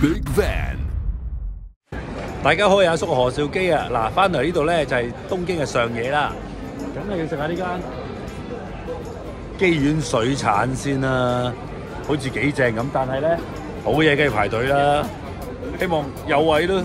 Big Van。大家好，阿叔何兆基啊！嗱，翻嚟呢度咧就系东京嘅上野啦，梗系要食下呢间基苑水产先啦，好似几正咁，但系咧好嘢梗係排队啦，希望有位咯。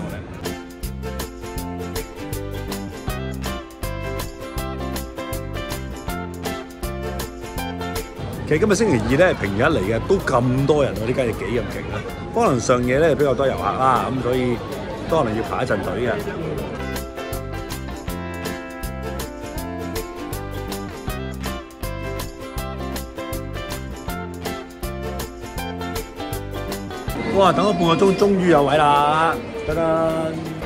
其實今日星期二咧，平日嚟嘅都咁多人喎，呢間嘢幾咁勁啊！可能上夜咧比較多遊客啦，咁所以都可能要排一陣隊嘅。哇！等咗半個鐘，終於有位啦！得啦，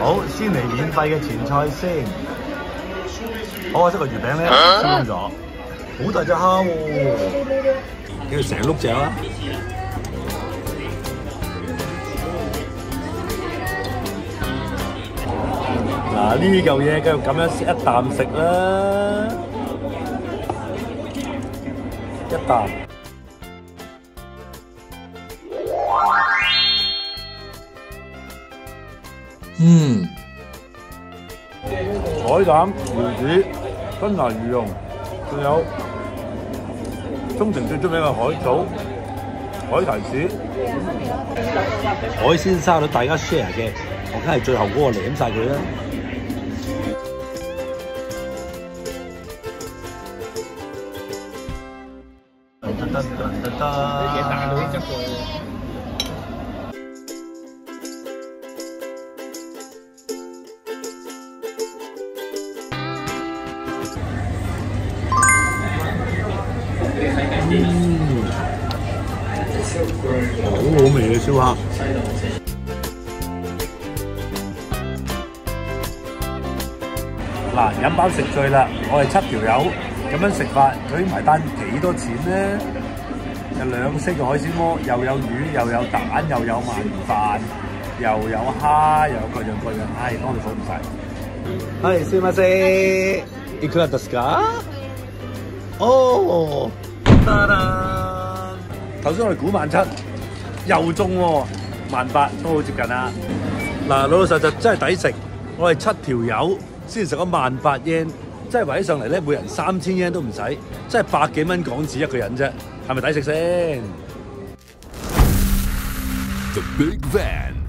好，先嚟免費嘅前菜先。好可惜個月餅咧燒咗，好大隻蝦喎！叫佢成碌隻啦。嗱，呢嚿嘢繼續咁樣一啖食啦，一啖。嗯，海膽、魚子、吞拿魚蓉，仲有沖繩最出名嘅海藻、海提子、海鮮沙律，大家 share 嘅，我梗係最後嗰個舐晒佢啦。得得得得得。好好味嘅燒蝦。嗱，飲飽食醉啦，我哋七條友咁樣食法，究竟埋單幾多錢咧？有兩色嘅海鮮鍋，又有魚，又有蛋，又有鰻飯，又有蝦，又有各樣各樣，唉，當你數唔晒。係，すみません。いくらですか？哦， 得啦！頭先我哋估萬七，又中喎，萬八都好接近啦。嗱，老老實實真係抵食，我哋七條友先食咗萬八 yen，即係圍起上嚟咧，每人三千 y 都唔使，即係百幾蚊港紙一個人啫，係咪抵食先？The Big Van。